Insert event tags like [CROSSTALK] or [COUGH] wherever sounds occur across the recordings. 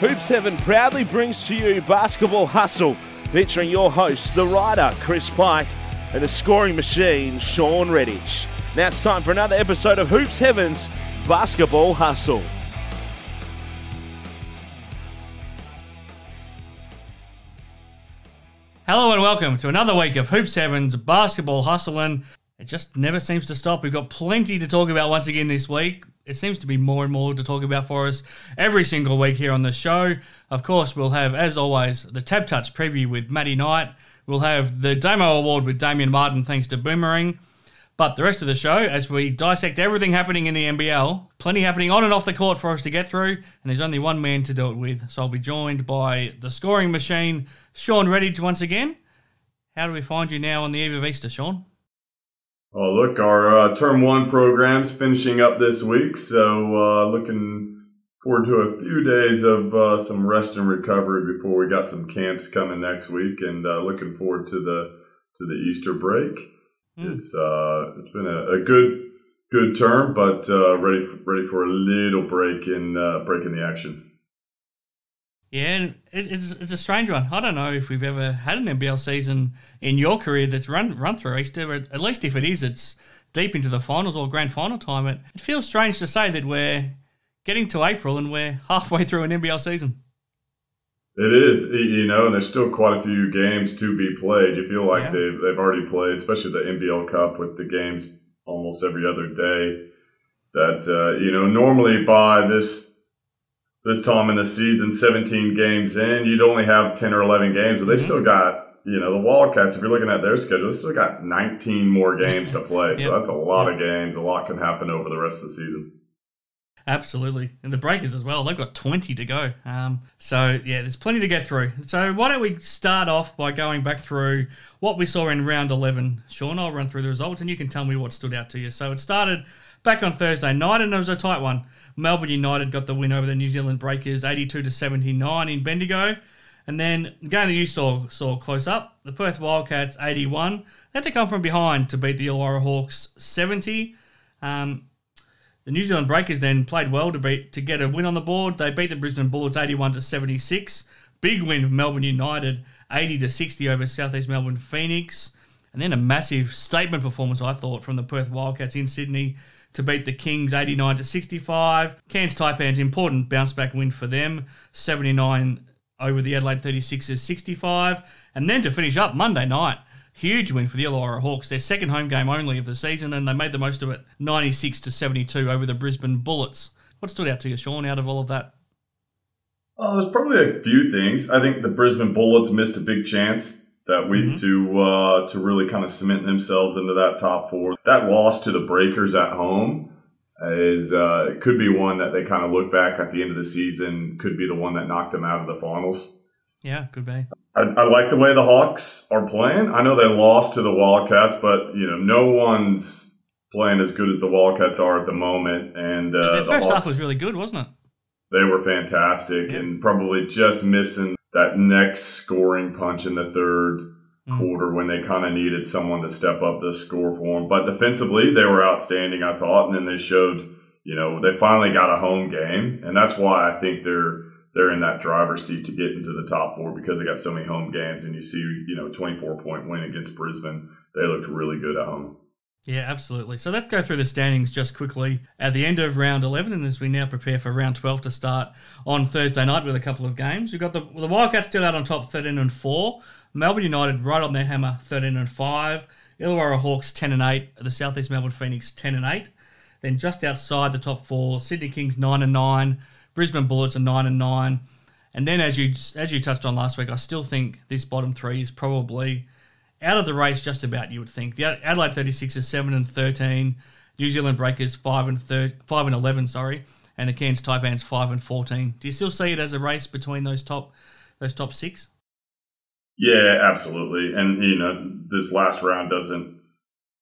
Hoops Heaven proudly brings to you Basketball Hustle, featuring your hosts, the writer Chris Pike and the scoring machine Shawn Redhage. Now it's time for another episode of Hoops Heaven's Basketball Hustle. Hello and welcome to another week of Hoops Heaven's Basketball Hustle, and it just never seems to stop. We've got plenty to talk about once again this week. It seems to be more and more to talk about for us every single week here on the show. Of course, we'll have, as always, the Tab Touch preview with Matty Knight. We'll have the Damo Award with Damian Martin, thanks to Boomering. But the rest of the show, as we dissect everything happening in the NBL, plenty happening on and off the court for us to get through, and there's only one man to do it with. So I'll be joined by the scoring machine, Shawn Redhage, once again. How do we find you now on the eve of Easter, Shawn? Oh, look, our uh, Term 1 program's finishing up this week, so uh, looking forward to a few days of uh, some rest and recovery before we got some camps coming next week, and uh, looking forward to the to the Easter break. Mm. It's uh, it's been a, a, good good term, but uh, ready for, ready for a little break in uh, break in the action. Yeah, it's it's a strange one. I don't know if we've ever had an NBL season in your career that's run run through Easter. At least if it is, it's deep into the finals or grand final time. It, it feels strange to say that we're getting to April and we're halfway through an NBL season. It is, you know, and there's still quite a few games to be played. You feel like yeah. they've, they've already played, especially the NBL Cup with the games almost every other day. That, uh, you know, normally by this this time in the season, 17 games in, you'd only have 10 or 11 games, but they mm-hmm. still got, you know, the Wildcats, if you're looking at their schedule, they still got 19 more [LAUGHS] games to play. So that's a lot of games. A lot can happen over the rest of the season. Absolutely. And the Breakers as well. They've got 20 to go. Um, so, yeah, there's plenty to get through. So, why don't we start off by going back through what we saw in round 11? Shawn, I'll run through the results and you can tell me what stood out to you. So, it started back on Thursday night and it was a tight one. Melbourne United got the win over the New Zealand Breakers 82 to 79 in Bendigo. And then the game that you saw, saw close up, the Perth Wildcats 81. They had to come from behind to beat the Illawarra Hawks 70. Um, the New Zealand Breakers then played well to beat to get a win on the board. They beat the Brisbane Bullets 81 to 76. Big win for Melbourne United 80 to 60 over Southeast Melbourne Phoenix. And then a massive statement performance, I thought, from the Perth Wildcats in Sydney to beat the Kings 89 to 65. Cairns Taipans important bounce back win for them 79 over the Adelaide 36ers 65. And then to finish up Monday night, Huge win for the Illawarra Hawks, their second home game only of the season, and they made the most of it 96 to 72 over the Brisbane Bullets. What stood out to you, Shawn, out of all of that? Oh, there's probably a few things. I think the Brisbane Bullets missed a big chance that week mm-hmm. to uh, to really kind of cement themselves into that top four. That loss to the Breakers at home is uh, could be one that they kind of look back at the end of the season. Could be the one that knocked them out of the finals. Yeah, could be. I, I, like the way the Hawks are playing. I know they lost to the Wildcats, but you know, no one's playing as good as the Wildcats are at the moment. And uh, the first half was really good, wasn't it? They were fantastic, yeah. and probably just missing that next scoring punch in the third mm. quarter when they kind of needed someone to step up the score for them. But defensively, they were outstanding, I thought, and then they showed. You know, they finally got a home game, and that's why I think they're they're in that driver's seat to get into the top four because they got so many home games. And you see, you know, 24 point win against Brisbane. They looked really good at home. Yeah, absolutely. So let's go through the standings just quickly at the end of round 11, and as we now prepare for round 12 to start on Thursday night with a couple of games. We've got the, the Wildcats still out on top, 13 and 4. Melbourne United right on their hammer, 13 and 5. Illawarra Hawks, 10 and 8. The Southeast Melbourne Phoenix, 10 and 8. Then just outside the top four, Sydney Kings, 9 and 9. Brisbane Bullets are nine and nine, and then as you as you touched on last week, I still think this bottom three is probably out of the race just about. You would think the Adelaide 36 is seven and thirteen, New Zealand Breakers five and thir- five and eleven, sorry, and the Cairns Taipans five and fourteen. Do you still see it as a race between those top those top six? Yeah, absolutely. And you know, this last round doesn't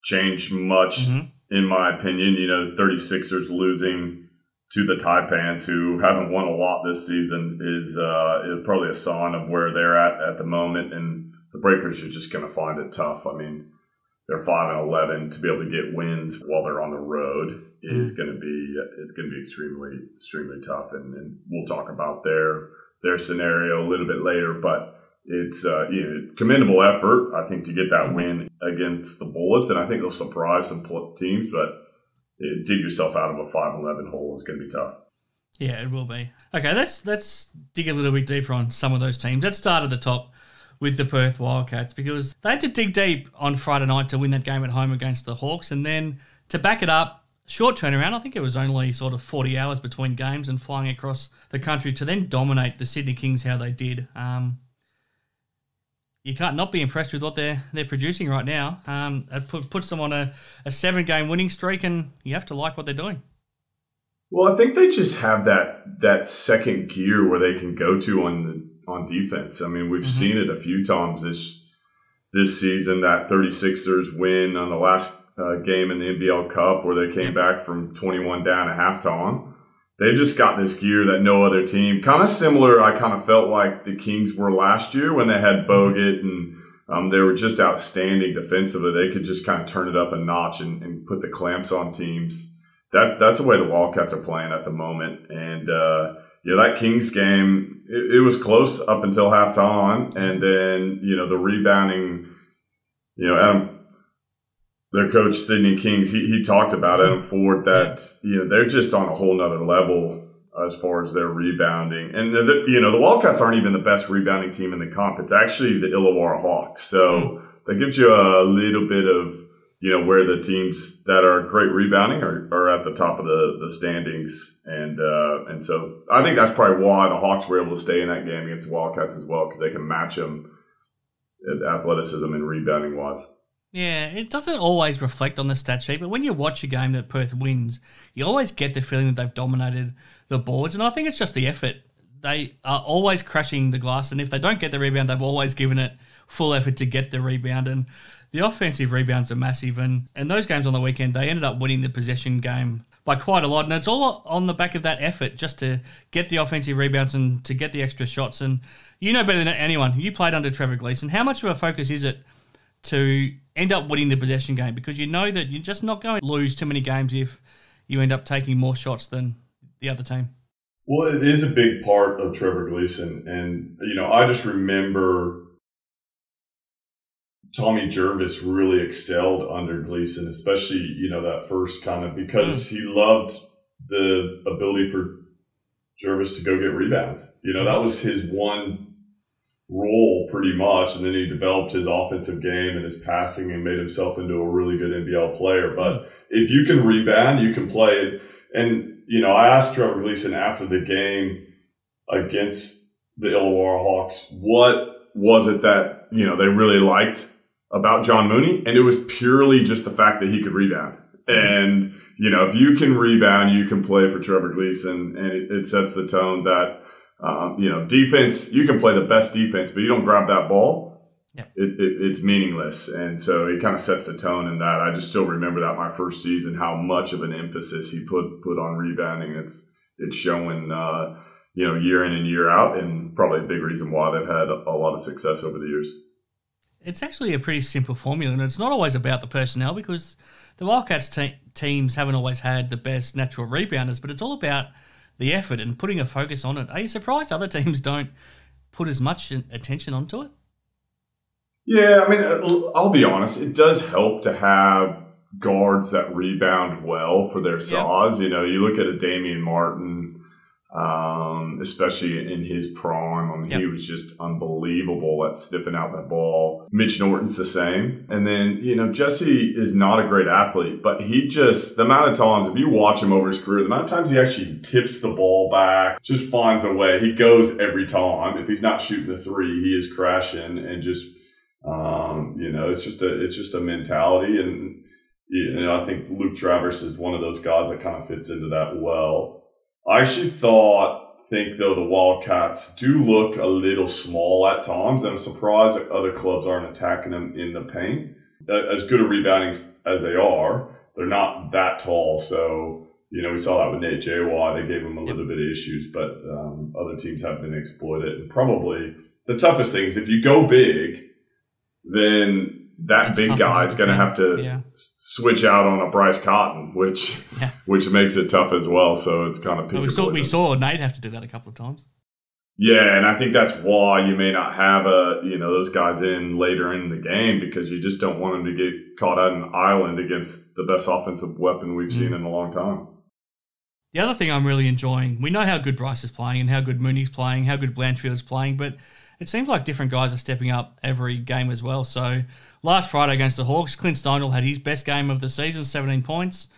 change much mm-hmm. in my opinion. You know, 36ers losing to the Taipans, who haven't won a lot this season, is, uh, is probably a sign of where they're at at the moment. And the Breakers are just going to find it tough. I mean, they're five and eleven to be able to get wins while they're on the road is mm. going to be it's going to be extremely extremely tough. And, and, we'll talk about their their scenario a little bit later, but it's uh, you know, commendable effort, I think, to get that win against the Bullets, and I think they'll surprise some teams. But dig yourself out of a five eleven hole is going to be tough. Yeah, it will be. Okay, let's let's dig a little bit deeper on some of those teams. Let's start at the top with the Perth Wildcats because they had to dig deep on Friday night to win that game at home against the Hawks, and then to back it up, short turnaround. I think it was only sort of 40 hours between games and flying across the country to then dominate the Sydney Kings how they did. Um, you can't not be impressed with what they're they're producing right now. Um, it put, puts them on a, a seven game winning streak, and you have to like what they're doing. Well, I think they just have that that second gear where they can go to on the, on defense. I mean, we've mm-hmm. seen it a few times this this season. That 36ers win on the last uh, game in the NBL Cup where they came back from 21 down at halftime they've just got this gear that no other team. Kind of similar, I kind of felt like the Kings were last year when they had Bogut and um, they were just outstanding defensively. They could just kind of turn it up a notch and, and, put the clamps on teams. That's that's the way the Wildcats are playing at the moment. And uh, yeah, that Kings game, it, it was close up until halftime, and then you know the rebounding. You know, Adam their coach Sydney Kings, he, he talked about Adam Forde that you know they're just on a whole nother level as far as their rebounding. And the, you know the Wildcats aren't even the best rebounding team in the comp. It's actually the Illawarra Hawks. So that gives you a little bit of you know where the teams that are great rebounding are, are at the top of the, the standings. And uh, and so I think that's probably why the Hawks were able to stay in that game against the Wildcats as well because they can match them athleticism and rebounding wise. Yeah, it doesn't always reflect on the stat sheet, but when you watch a game that Perth wins, you always get the feeling that they've dominated the boards, and I think it's just the effort. They are always crashing the glass, and if they don't get the rebound, they've always given it full effort to get the rebound. And the offensive rebounds are massive, and and those games on the weekend, they ended up winning the possession game by quite a lot, and it's all on the back of that effort just to get the offensive rebounds and to get the extra shots. And you know better than anyone, you played under Trevor Gleeson. How much of a focus is it to end up winning the possession game because you know that you're just not going to lose too many games if you end up taking more shots than the other team. Well, it is a big part of Trevor Gleeson. And, you know, I just remember Tommy Jervis really excelled under Gleeson, especially, you know, that first kind of because mm. he loved the ability for Jervis to go get rebounds. You know, that was his one role pretty much. And then he developed his offensive game and his passing and made himself into a really good NBL player. But if you can rebound, you can play. And, you know, I asked Trevor Gleeson after the game against the Illawarra Hawks, what was it that, you know, they really liked about John Mooney? And it was purely just the fact that he could rebound. And, you know, if you can rebound, you can play for Trevor Gleeson. And it, it sets the tone that, um, you know, defense, you can play the best defense, but you don't grab that ball. It, it, it's meaningless. And so it kind of sets the tone in that. I just still remember that my first season, how much of an emphasis he put, put on rebounding. It's, it's showing, uh, you know, year in and year out, and probably a big reason why they've had a lot of success over the years. It's actually a pretty simple formula, and it's not always about the personnel because the Wildcats te- teams haven't always had the best natural rebounders, but it's all about – the effort and putting a focus on it. Are you surprised other teams don't put as much attention onto it? Yeah, I mean, uh, I'll be honest. It does help to have guards that rebound well for their size. Yep. You know, you look at a Damian Martin um, especially in his prime. I mean, yep. he was just unbelievable at stiffing out that ball. Mitch Norton's the same. And then, you know, Jesse is not a great athlete, but he just, the amount of times, if you watch him over his career, the amount of times he actually tips the ball back, just finds a way. He goes every time. If he's not shooting the three, he is crashing and just, um, you know, it's just a, it's just a mentality. And, you know, I think Luke Travers is one of those guys that kind of fits into that well. I actually thought, think though, the Wildcats do look a little small at times. and I'm surprised that other clubs aren't attacking them in the paint. As good a rebounding as they are, they're not that tall. So, you know, we saw that with Nate Jawai. They gave him a little bit of issues, but um, other teams have been exploited. And probably the toughest thing is if you go big, then that it's big guy is going to have to yeah. switch out on a Bryce Cotton, which [LAUGHS] yeah. which makes it tough as well. So it's kind of well, we saw we saw Nate have to do that a couple of times. Yeah, and I think that's why you may not have a you know those guys in later in the game because you just don't want them to get caught on an island against the best offensive weapon we've mm. seen in a long time. The other thing I'm really enjoying, we know how good Bryce is playing and how good Mooney's playing, how good Blanchfield's playing, but it seems like different guys are stepping up every game as well. So last Friday against the Hawks, Clint Steindl had his best game of the season, 17 points.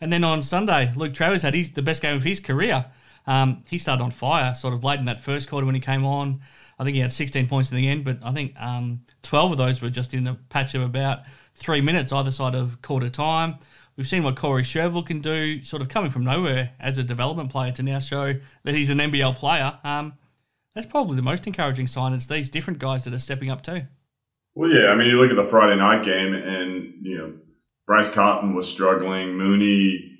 And then on Sunday, Luke Travers had his, the best game of his career. Um, he started on fire sort of late in that first quarter when he came on. I think he had 16 points in the end, but I think um, 12 of those were just in a patch of about three minutes either side of quarter time. We've seen what Corey Shervill can do, sort of coming from nowhere as a development player to now show that he's an NBL player. Um, that's probably the most encouraging sign. It's these different guys that are stepping up too. Well, yeah, I mean, you look at the Friday night game, and you know, Bryce Cotton was struggling. Mooney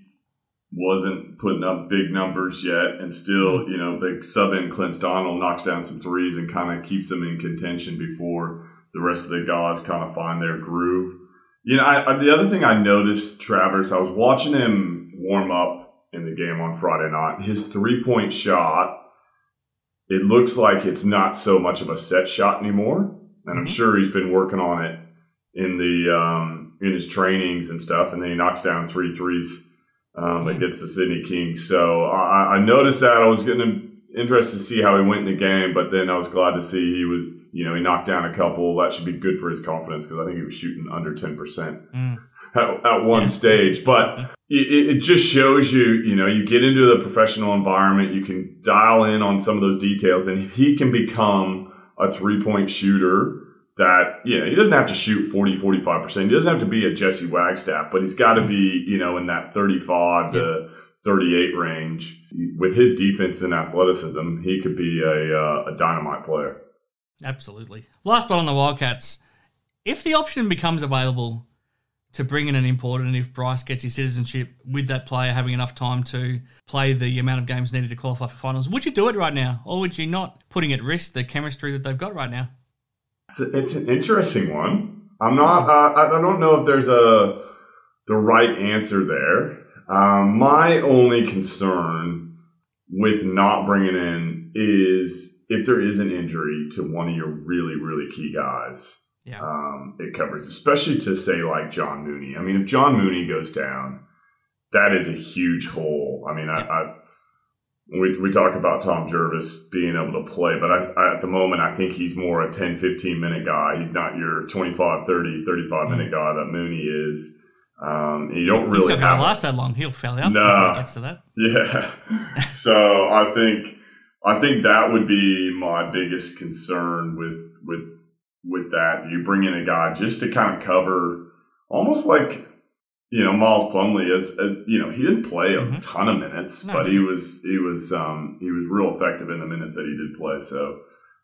wasn't putting up big numbers yet, and still, you know, the sub in Clint Steindl, knocks down some threes and kind of keeps them in contention before the rest of the guys kind of find their groove. You know, I, I, the other thing I noticed, Travers, I was watching him warm up in the game on Friday night. His three point shot, it looks like it's not so much of a set shot anymore, and mm-hmm. I'm sure he's been working on it in the um, in his trainings and stuff. And then he knocks down three threes um, against the Sydney Kings. So I, I noticed that. I was getting interested to see how he went in the game, but then I was glad to see he was, you know, he knocked down a couple. That should be good for his confidence because I think he was shooting under 10% mm. [LAUGHS] at, at, one yeah. stage. But it, it, just shows you, you know, you get into the professional environment, you can dial in on some of those details. And if he can become a three point shooter, that you know he doesn't have to shoot 40 45% he doesn't have to be a jesse wagstaff but he's got to be you know in that 35 yeah. to 38 range. With his defense and athleticism he could be a, uh, a dynamite player. Absolutely. Last but on the wildcats. If the option becomes available to bring in an importer and if bryce gets his citizenship with that player having enough time to play the amount of games needed to qualify for finals would you do it right now or would you not putting at risk the chemistry that they've got right now it's, a, it's an interesting one. I'm not. Uh, I don't know if there's a the right answer there. Um, my only concern with not bringing in is if there is an injury to one of your really really key guys. Yeah. Um, it covers, especially to say like John Mooney. I mean, if John Mooney goes down, that is a huge hole. I mean, I, I we, we talk about Tom Jervis being able to play, but I, I, at the moment, I think he's more a 10, 15 minute guy. He's not your 25, 30, 35 minute guy that Mooney is. Um, you don't really He's not going to last that long. He'll fail out to that. [LAUGHS] Yeah. so I think I think that would be my biggest concern with with with that. You bring in a guy just to kind of cover, almost like you know, Miles Plumlee is. you know, he didn't play a mm-hmm. ton of minutes, no. but he was he was um, he was real effective in the minutes that he did play. So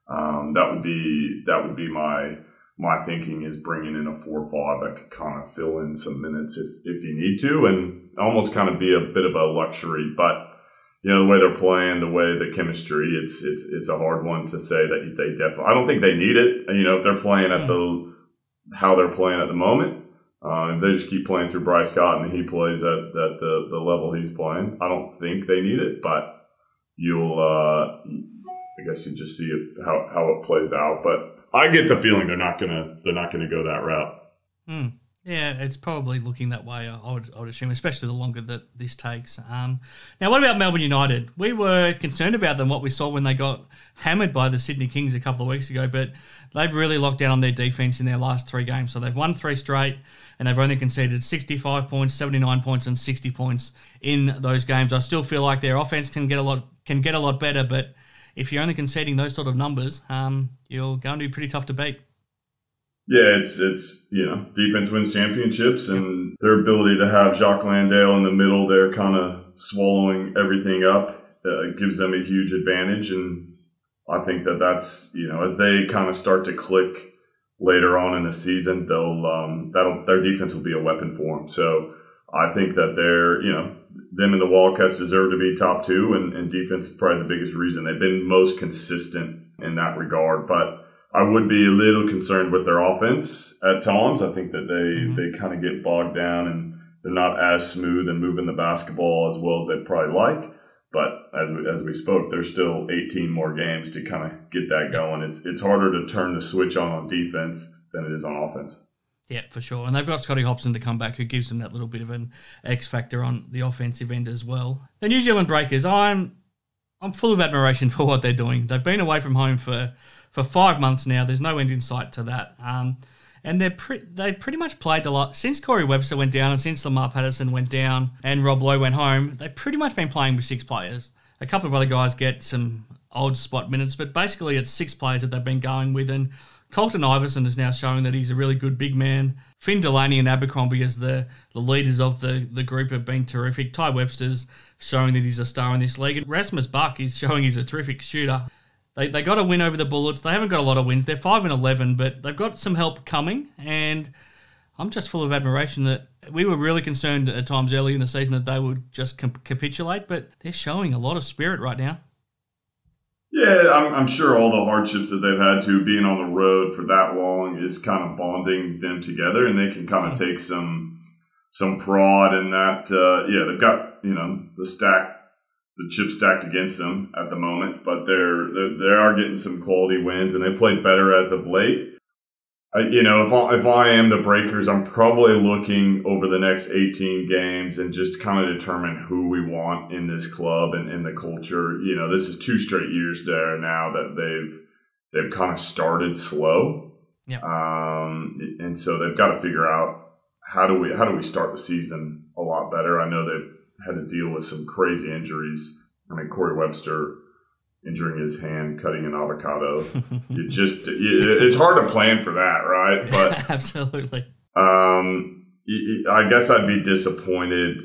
um, that would be that would be my my thinking is bringing in a four five that could kind of fill in some minutes if if you need to, and almost kind of be a bit of a luxury, but. You know the way they're playing, the way the chemistry. It's it's it's a hard one to say that they definitely. I don't think they need it. You know, if they're playing at the how they're playing at the moment, uh, if they just keep playing through Bryce Cotton and he plays at, at the, the level he's playing, I don't think they need it, but you'll, uh, I guess you just see if how, how it plays out. But I get the feeling they're not gonna they're not gonna go that route. Mm. Yeah, it's probably looking that way. I would, I would assume, especially the longer that this takes. Um, now, what about Melbourne United? We were concerned about them. What we saw when they got hammered by the Sydney Kings a couple of weeks ago, but they've really locked down on their defense in their last three games. So they've won three straight and they've only conceded 65 points, 79 points, and 60 points in those games. I still feel like their offense can get a lot can get a lot better, but if you're only conceding those sort of numbers, um, you're going to be pretty tough to beat. Yeah, it's it's you know defense wins championships, and their ability to have Jock Landale in the middle, they're kind of swallowing everything up. Uh, gives them a huge advantage, and I think that that's you know as they kind of start to click later on in the season, they'll um, that'll their defense will be a weapon for them. So I think that they're you know them and the Wildcats deserve to be top two, and, and defense is probably the biggest reason they've been most consistent in that regard. But I would be a little concerned with their offense at times. I think that they mm-hmm. they kind of get bogged down and they're not as smooth and moving the basketball as well as they'd probably like. But as we, as we spoke, there's still 18 more games to kind of get that going. It's it's harder to turn the switch on on defense than it is on offense. Yeah, for sure. And they've got Scotty Hopson to come back, who gives them that little bit of an X factor on the offensive end as well. The New Zealand Breakers, I'm I'm full of admiration [LAUGHS] for what they're doing. They've been away from home for, for five months now. There's no end in sight to that. Um, and they're pre- they pretty much played a lot since Corey Webster went down and since Lamar Patterson went down and Rob Loe went home. They've pretty much been playing with six players. A couple of other guys get some old spot minutes, but basically it's six players that they've been going with. And Colton Iverson is now showing that he's a really good big man. Finn Delany and Abercrombie as the, the leaders of the, the group have been terrific. Tai Webster's showing that he's a star in this league. And Rasmus Bach is showing he's a terrific shooter. They, they got a win over the Bullets. They haven't got a lot of wins. They're 5 and 11, but they've got some help coming. And I'm just full of admiration that we were really concerned at times early in the season that they would just capitulate, but they're showing a lot of spirit right now. Yeah, I'm, I'm, sure all the hardships that they've had to being on the road for that long is kind of bonding them together, and they can kind of take some some pride in that. Uh, yeah, they've got you know the stack, the chip stacked against them at the moment, but they're, they're they are getting some quality wins, and they played better as of late. I, you know, if I, if I am the Breakers, I'm probably looking over the next 18 games and just kind of determine who we want in this club and in the culture. You know, this is two straight years there now that they've they've kind of started slow. Yeah. Um, and so they've got to figure out how do we how do we start the season a lot better. I know they've had to deal with some crazy injuries. I mean, Corey Webster injuring his hand cutting an avocado. [LAUGHS] you just it's hard to plan for that, right? [LAUGHS] But absolutely. Um, I guess I'd be disappointed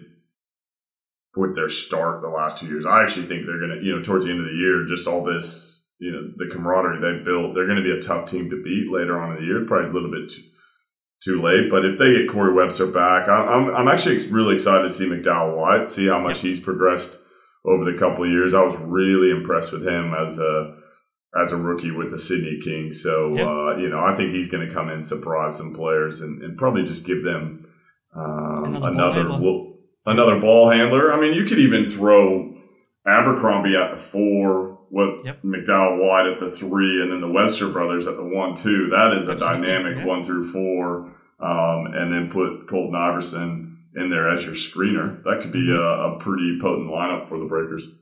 with their start the last two years. I actually think they're gonna, you know, towards the end of the year, just all this, you know, the camaraderie they built, they're going to be a tough team to beat later on in the year. Probably a little bit too, too late, but if they get Corey Webster back, I'm I'm actually really excited to see McDowell White, see how much he's progressed over the couple of years. I was really impressed with him as a as a rookie with the Sydney Kings. So yep. uh, you know, I think he's going to come in, surprise some players, and, and probably just give them um, another another ball, another ball handler. I mean, you could even throw Abercrombie at the four, with yep. McDowell White at the three, and then the Webster brothers at the one two. That is a Absolutely. dynamic yeah. one through four, um, and then put Colton Iverson in there as your screener. That could be mm-hmm. a, a pretty potent lineup for the Breakers.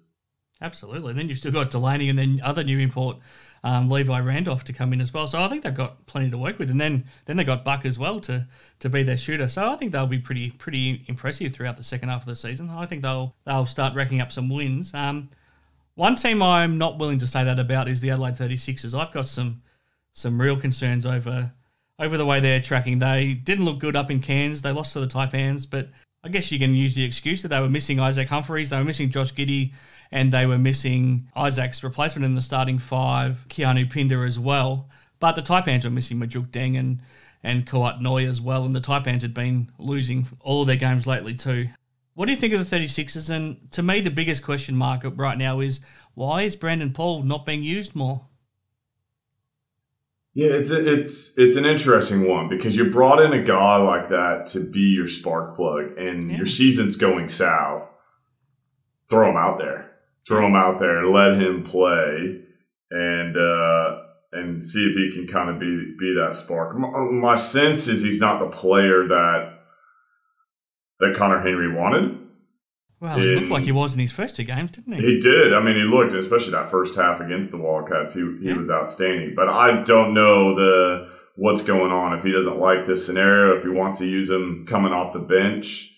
Absolutely. And then you've still got Delany and then other new import um, Levi Randolph to come in as well. So I think they've got plenty to work with. And then then they got Bach as well to to be their shooter. So I think they'll be pretty pretty impressive throughout the second half of the season. I think they'll they'll start racking up some wins. Um, one team I'm not willing to say that about is the Adelaide 36ers. I've got some some real concerns over over the way they're tracking. They didn't look good up in Cairns. They lost to the Taipans, but I guess you can use the excuse that they were missing Isaac Humphries, they were missing Josh Giddey, and they were missing Isaac's replacement in the starting five, Keanu Pinder as well. But the Taipans were missing Majok Deng and and Kouat Noi as well, and the Taipans had been losing all of their games lately too. What do you think of the 36ers? And to me, the biggest question mark right now is why is Brandon Paul not being used more? Yeah, it's a, it's it's an interesting one because you brought in a guy like that to be your spark plug, and yeah. your season's going south. Throw him out there. Throw him out there. Let him play, and uh, and see if he can kind of be be that spark. My, my sense is he's not the player that that Conner Henry wanted. Well, he looked like he was in his first two games, didn't he? He did. I mean, he looked, especially that first half against the Wildcats. He he yeah. was outstanding. But I don't know the what's going on if he doesn't like this scenario. If he wants to use him coming off the bench,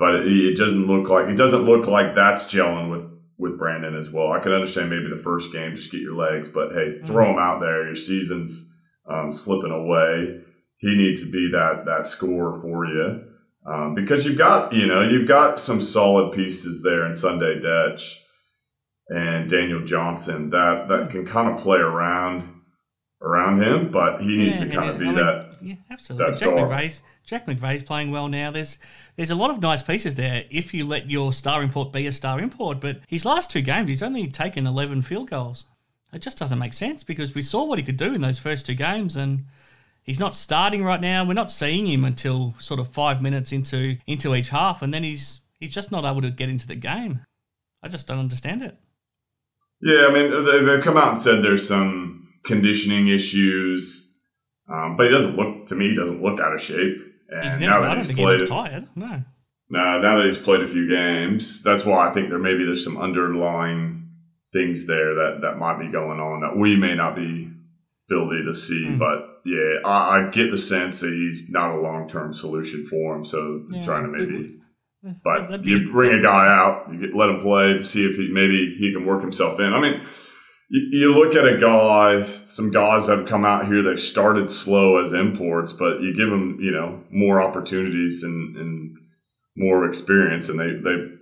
but it, it doesn't look like it doesn't look like that's gelling with with Brandon as well. I can understand maybe the first game just get your legs, but hey, throw mm-hmm. him out there. Your season's um, slipping away. He needs to be that that scorer for you. Um, because you've got, you know, you've got some solid pieces there in Sunday Dech and Daniel Johnson that, that can kind of play around around him, but he needs yeah, to kind of be I mean, that. Yeah, absolutely. That Jack McVeigh's, Jack McVeigh's playing well now. There's there's a lot of nice pieces there if you let your star import be a star import. But his last two games, he's only taken 11 field goals. It just doesn't make sense because we saw what he could do in those first two games and he's not starting right now. We're not seeing him until sort of five minutes into into each half, and then he's he's just not able to get into the game. I just don't understand it. Yeah, I mean, they've come out and said there's some conditioning issues, um, but he doesn't look to me. He doesn't look out of shape. And he's never, now that he's played, he tired. No. Now, now that he's played a few games, that's why I think there maybe there's some underlying things there that that might be going on that we may not be ability to see. Mm. But yeah, I, I, get the sense that he's not a long term solution for him. So yeah, trying to maybe. But you bring a guy out, you get, let him play to see if he maybe he can work himself in. I mean, you, you look at a guy, some guys that have come out here, they've started slow as imports, but you give them, you know, more opportunities and, and more experience, and they they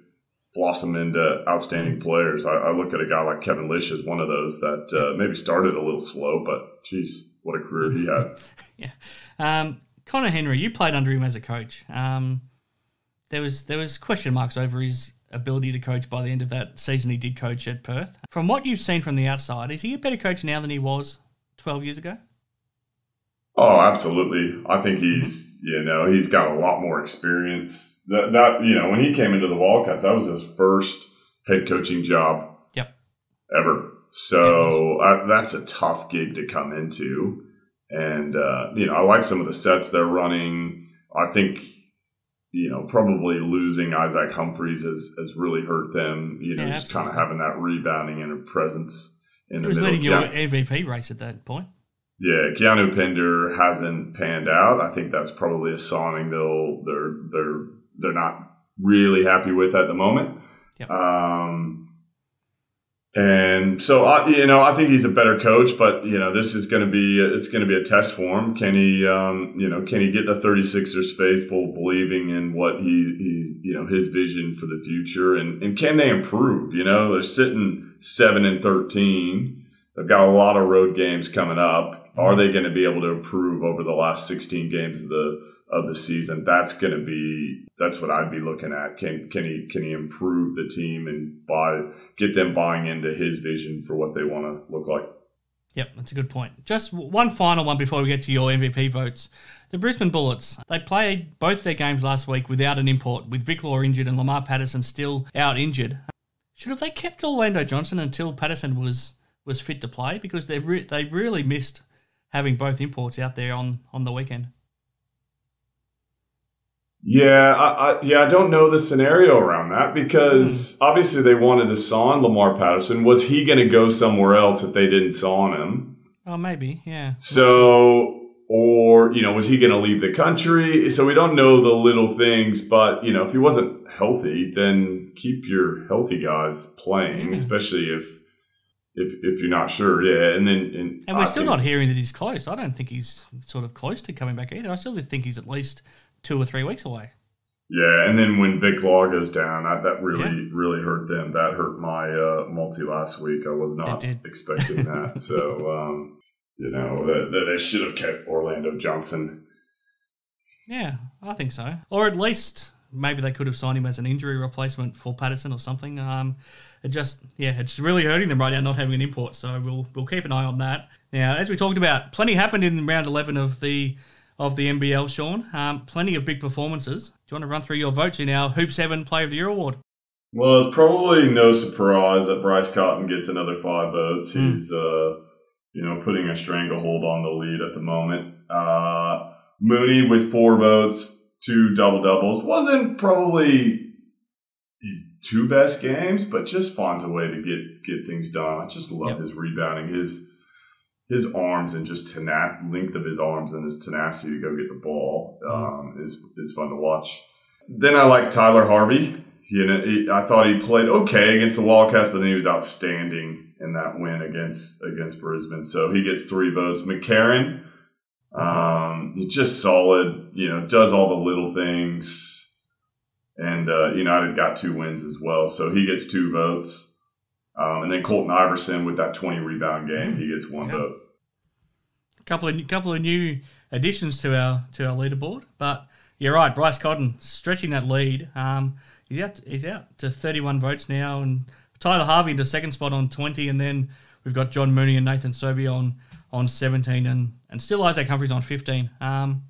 blossom into outstanding players. I, I, look at a guy like Kevin Lisch as one of those that uh, maybe started a little slow, but geez, what a career he had. [LAUGHS] yeah. Um, Conner Henry, you played under him as a coach. Um, there was there was question marks over his ability to coach by the end of that season he did coach at Perth. From what you've seen from the outside, is he a better coach now than he was 12 years ago? Oh, absolutely. I think he's, you know, he's got a lot more experience. That, that you know, when he came into the Wildcats, that was his first head coaching job yep. ever. So I, that's a tough gig to come into. And, uh, you know, I like some of the sets they're running. I think, you know, probably losing Isaac Humphries has, has really hurt them, you know, yeah, just kind of having that rebounding and a presence in he the was middle. leading your MVP race at that point. Yeah, Keanu Pinder hasn't panned out. I think that's probably a signing they'll they're they're they're not really happy with at the moment. Yep. Um, and so I, you know, I think he's a better coach, but you know, this is going to be it's going to be a test for him. Can he, um, you know, can he get the 36ers faithful, believing in what he he's you know his vision for the future, and and can they improve? You know, they're sitting seven and 13. They've got a lot of road games coming up are hmm. they going to be able to improve over the last 16 games of the of the season? That's going to be that's what I'd be looking at. Can can he can he improve the team and buy get them buying into his vision for what they want to look like? Yep, that's a good point. Just one final one before we get to your MVP votes. The Brisbane Bullets, they played both their games last week without an import, with Vic Law injured and Lamar Patterson still out injured. Should have they kept Orlando Johnson until Patterson was was fit to play? Because they re- they really missed having both imports out there on on the weekend. Yeah, I, I, yeah, I don't know the scenario around that because mm. obviously they wanted to sign Lamar Patterson. Was he going to go somewhere else if they didn't sign him? Oh, maybe, yeah. So, or you know, was he going to leave the country? So we don't know the little things, but you know, if he wasn't healthy, then keep your healthy guys playing, mm. especially if if if you're not sure, yeah. And then and, and we're I still think, not hearing that he's close. I don't think he's sort of close to coming back either. I still think he's at least two or three weeks away. Yeah, and then when Vic Law goes down, that, that really yeah. really hurt them. That hurt my uh, multi last week. I was not [LAUGHS] expecting that. so um, you know that they should have kept Orlando Johnson. Yeah, I think so. Or at least maybe they could have signed him as an injury replacement for Patterson or something. Um, it just yeah, it's really hurting them right now not having an import. So we'll we'll keep an eye on that. Now, as we talked about, plenty happened in round eleven of the of the NBL, Shawn. Um, plenty of big performances. Do you want to run through your votes in our Hoops Heaven Play of the Year award? Well, it's probably no surprise that Bryce Cotton gets another five votes. Mm. He's uh, you know putting a stranglehold on the lead at the moment. Uh, Mooney with four votes, two double doubles. Wasn't probably his two best games, but just finds a way to get get things done. I just love yep. his rebounding, his his arms and just tenacity, length of his arms and his tenacity to go get the ball um, is is fun to watch. Then I like Tyler Harvey. You know, he, I thought he played okay against the Wildcats, but then he was outstanding in that win against against Brisbane. So he gets three votes. McCarron, um, just solid. You know, does all the little things and uh, United got two wins as well. So he gets two votes. Um, and then Colton Iverson with that 20 rebound game, he gets one vote. A couple of couple of new additions to our to our leaderboard, but you're right. Bryce Cotton stretching that lead. Um, he's out. He's out to 31 votes now, and Tyler Harvey into second spot on 20, and then we've got John Mooney and Nathan Sobey on on 17, and and still Isaac Humphries on 15. Um,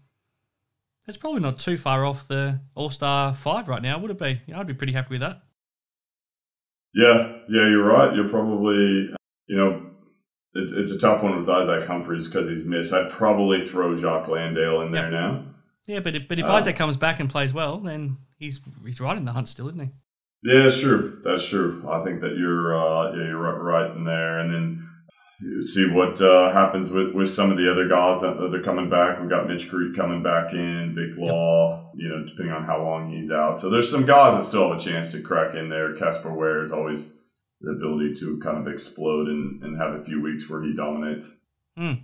that's probably not too far off the All Star five right now, would it be? Yeah, I'd be pretty happy with that. Yeah, yeah, you're right. You're probably, you know, it's, it's a tough one with Isaac Humphries because he's missed. I'd probably throw Jock Landale in there now. Yeah, but if, but if uh, Isaac comes back and plays well, then he's he's right in the hunt still, isn't he? Yeah, that's true. That's true. I think that you're uh, yeah you're right, right in there, and then see what uh, happens with, with some of the other guys that, that are coming back. We've got Mitch Creek coming back in, Vic Law, you know, depending on how long he's out. So there's some guys that still have a chance to crack in there. Casper Ware is always the ability to kind of explode and, and have a few weeks where he dominates. Mm.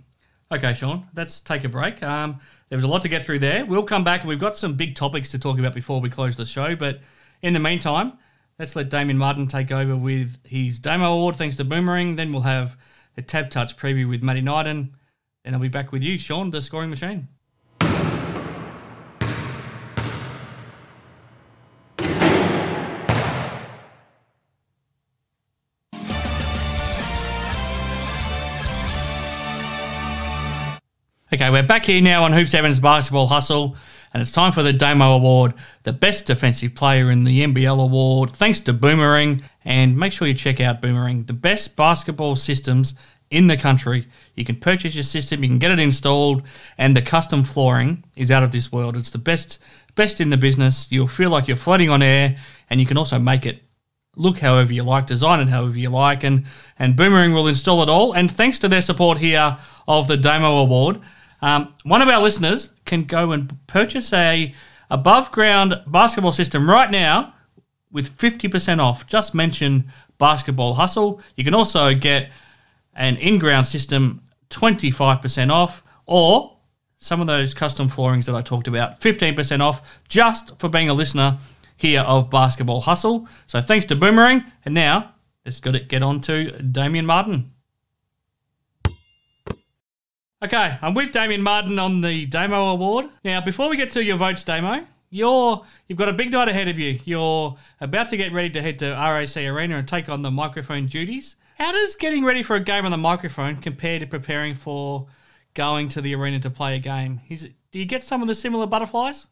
Okay, Shawn, let's take a break. Um, there was a lot to get through there. We'll come back and we've got some big topics to talk about before we close the show. But in the meantime, let's let Damian Martin take over with his Damo Award thanks to Boomering. Then we'll have a Tab Touch preview with Matty Knighton. Then I'll be back with you, Shawn, the scoring machine. Okay, we're back here now on Hoops Heaven's Basketball Hustle, and it's time for the Damo Award, the Best Defensive Player in the NBL Award, thanks to Boomering. And make sure you check out Boomering, the best basketball systems in the country. You can purchase your system, you can get it installed, and the custom flooring is out of this world. It's the best best in the business. You'll feel like you're floating on air, and you can also make it look however you like, design it however you like, and and Boomering will install it all. And thanks to their support here of the Damo Award. Um, one of our listeners can go and purchase a above ground basketball system right now with 50% off. Just mention Basketball Hustle. You can also get an in ground system 25% off or some of those custom floorings that I talked about 15% off just for being a listener here of Basketball Hustle. So thanks to Boomering. And now let's get on to Damian Martin. Okay, I'm with Damian Martin on the Damo Award. Now, before we get to your votes, Damo, you're you've got a big night ahead of you. You're about to get ready to head to RAC Arena and take on the microphone duties. How does getting ready for a game on the microphone compare to preparing for going to the arena to play a game? Is it, do you get some of the similar butterflies?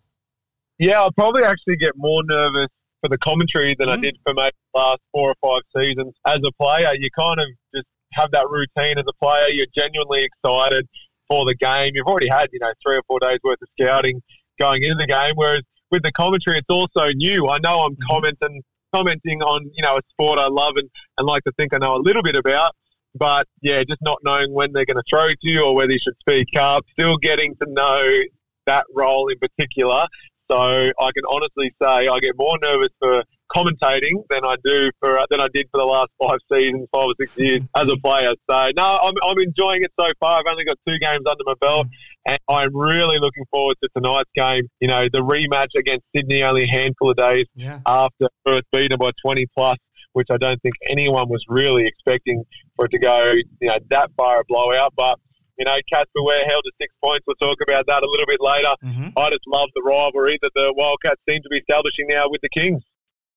Yeah, I'll probably actually get more nervous for the commentary than mm. I did for maybe the last four or five seasons. As a player, you kind of just have that routine as a player. You're genuinely excited for the game. You've already had, you know, three or four days worth of scouting going into the game. Whereas with the commentary, it's also new. I know I'm mm-hmm. commenting commenting on, you know, a sport I love and, and like to think I know a little bit about. But yeah, just not knowing when they're going to throw to you or whether you should speak up. Still getting to know that role in particular. So I can honestly say I get more nervous for commentating than I do for uh, than I did for the last five seasons, five or six years as a player. So no, I'm, I'm enjoying it so far. I've only got two games under my belt, and I'm really looking forward to tonight's game. You know, the rematch against Sydney only a handful of days yeah. after first beaten by 20 plus. Which I don't think anyone was really expecting for it to go, you know, that far a blowout. But you know, Casper Ware held to six points. We'll talk about that a little bit later. Mm-hmm. I just love the rivalry that the Wildcats seem to be establishing now with the Kings.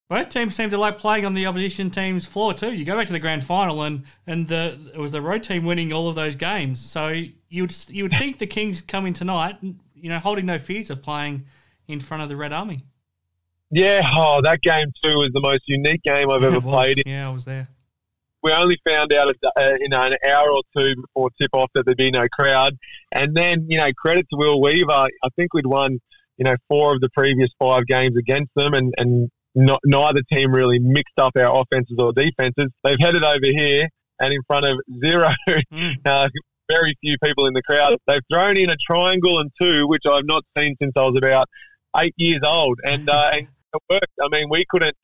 Both teams seem to like playing on the opposition team's floor too. You go back to the grand final, and and the it was the road team winning all of those games. So you would you would think the Kings coming tonight, you know, holding no fears of playing in front of the Red Army. Yeah, oh, that game too was the most unique game I've ever played. In. Yeah, I was there. We only found out, uh, you know, an hour or two before tip off that there'd be no crowd, and then you know, credit to Will Weaver. I think we'd won, you know, four of the previous five games against them, and and not, neither team really mixed up our offenses or defenses. They've headed over here and in front of zero, [LAUGHS] mm. uh, very few people in the crowd. They've thrown in a triangle and two, which I've not seen since I was about eight years old, and uh, and it worked. I mean, we couldn't